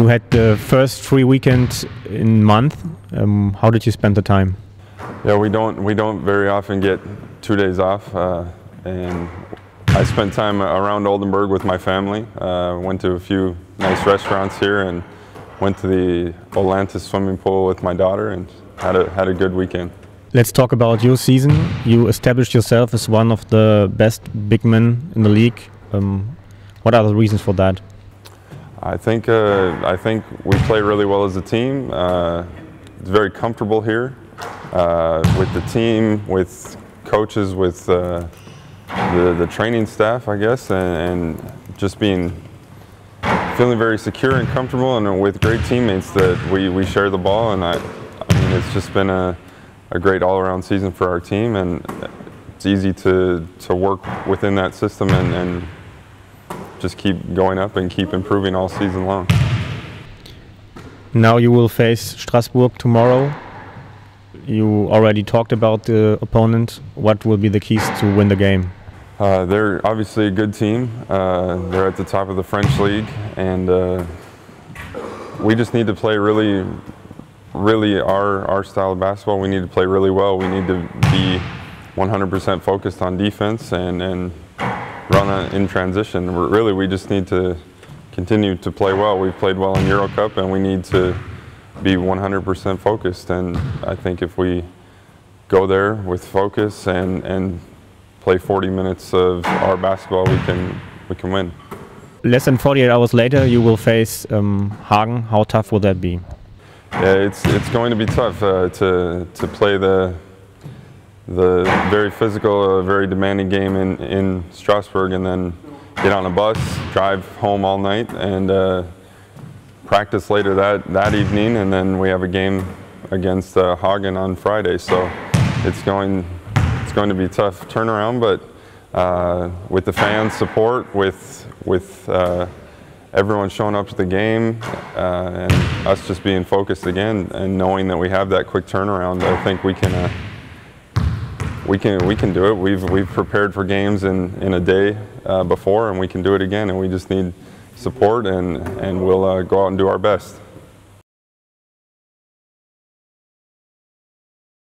You had the first free weekend in month. Um, how did you spend the time? Yeah, we don't we don't very often get two days off, uh, and I spent time around Oldenburg with my family. Uh, went to a few nice restaurants here and went to the Atlantis swimming pool with my daughter and had a had a good weekend. Let's talk about your season. You established yourself as one of the best big men in the league. Um, what are the reasons for that? I think uh, I think we play really well as a team. Uh, it's very comfortable here uh, with the team, with coaches, with uh, the the training staff, I guess, and, and, just being feeling very secure and comfortable, and with great teammates that we, we share the ball. And I, I mean, it's just been a, a great all-around season for our team, and it's easy to to work within that system and, and just keep going up and keep improving all season long. Now you will face Strasbourg tomorrow. You already talked about the opponent. What will be the keys to win the game? Uh, they're obviously a good team. Uh, they're at the top of the French league, and uh, we just need to play really, really our our style of basketball. We need to play really well. We need to be 100% focused on defense and and run in transition. Really, we just need to continue to play well. We've played well in Euro Cup, and we need to be 100% focused. And I think if we go there with focus and, and play 40 minutes of our basketball, we can we can win. Less than 48 hours later, you will face um, Hagen. How tough will that be? Yeah, it's it's going to be tough uh, to to play the the very physical, uh, very demanding game in, in Strasbourg and then get on a bus, drive home all night and uh, practice later that, that evening and then we have a game against uh, Hagen on Friday. So it's going, it's going to be tough turnaround, but uh, with the fans' support, with, with uh, everyone showing up to the game uh, and us just being focused again and knowing that we have that quick turnaround, I think we can uh, we can we can do it. We've we've prepared for games in in a day uh, before, and we can do it again. And we just need support, and and we'll uh, go out and do our best.